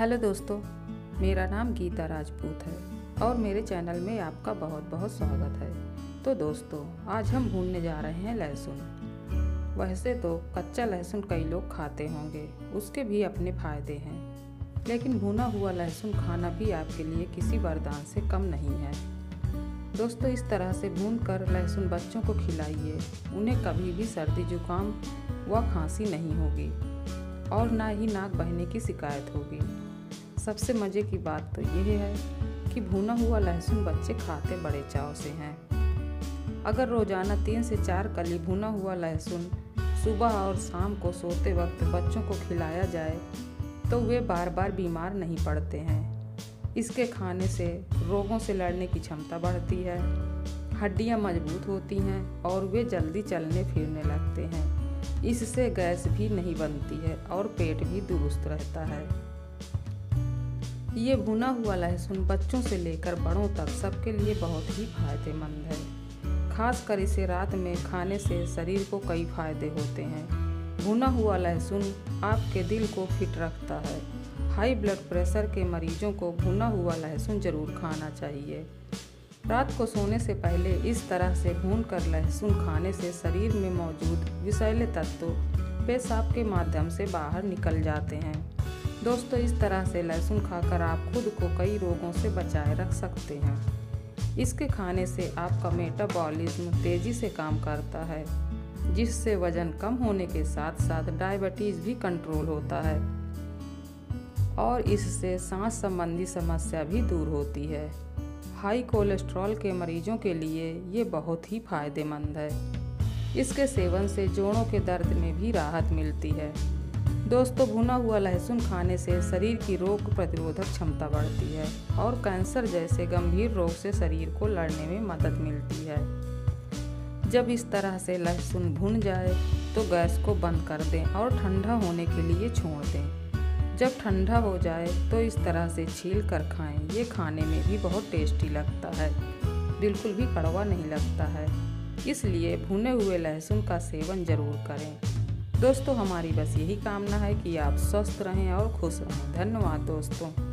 Hello दोस्तों, मेरा नाम गीता राजपूत है और मेरे चैनल में आपका बहुत बहुत स्वागत है। तो दोस्तों, आज हम भूनने जा रहे हैं लहसुन। वैसे तो कच्चा लहसुन कई लोग खाते होंगे, उसके भी अपने फ़ायदे हैं। लेकिन भुना हुआ लहसुन खाना भी आपके लिए किसी वरदान से कम नहीं है। दोस्तों, इस तरह से भून कर लहसुन बच्चों को खिलाइए, उन्हें कभी भी सर्दी, जुकाम व खांसी नहीं होगी और ना ही नाक बहने की शिकायत होगी। सबसे मज़े की बात तो यह है कि भुना हुआ लहसुन बच्चे खाते बड़े चाव से हैं। अगर रोज़ाना तीन से चार कली भुना हुआ लहसुन सुबह और शाम को सोते वक्त बच्चों को खिलाया जाए तो वे बार बार बीमार नहीं पड़ते हैं। इसके खाने से, रोगों से लड़ने की क्षमता बढ़ती है, हड्डियाँ मज़बूत होती हैं और वे जल्दी चलने फिरने लगते हैं। इससे गैस भी नहीं बनती है और पेट भी दुरुस्त रहता है। ये भुना हुआ लहसुन बच्चों से लेकर बड़ों तक सबके लिए बहुत ही फ़ायदेमंद है। खासकर इसे रात में खाने से शरीर को कई फ़ायदे होते हैं। भुना हुआ लहसुन आपके दिल को फिट रखता है। हाई ब्लड प्रेशर के मरीजों को भुना हुआ लहसुन ज़रूर खाना चाहिए। रात को सोने से पहले इस तरह से भून कर लहसुन खाने से शरीर में मौजूद विषैले तत्व पेशाब के माध्यम से बाहर निकल जाते हैं। दोस्तों, इस तरह से लहसुन खाकर आप खुद को कई रोगों से बचाए रख सकते हैं। इसके खाने से आपका मेटाबॉलिज्म तेज़ी से काम करता है, जिससे वज़न कम होने के साथ साथ डायबिटीज़ भी कंट्रोल होता है। और इससे सांस संबंधी समस्या भी दूर होती है। हाई कोलेस्ट्रॉल के मरीजों के लिए ये बहुत ही फ़ायदेमंद है। इसके सेवन से जोड़ों के दर्द में भी राहत मिलती है। दोस्तों, भुना हुआ लहसुन खाने से शरीर की रोग प्रतिरोधक क्षमता बढ़ती है और कैंसर जैसे गंभीर रोग से शरीर को लड़ने में मदद मिलती है। जब इस तरह से लहसुन भुन जाए तो गैस को बंद कर दें और ठंडा होने के लिए छोड़ दें। जब ठंडा हो जाए तो इस तरह से छील कर खाएँ। ये खाने में भी बहुत टेस्टी लगता है। बिल्कुल भी कड़वा नहीं लगता है। इसलिए भुने हुए लहसुन का सेवन ज़रूर करें। दोस्तों, हमारी बस यही कामना है कि आप स्वस्थ रहें और खुश रहें। धन्यवाद दोस्तों।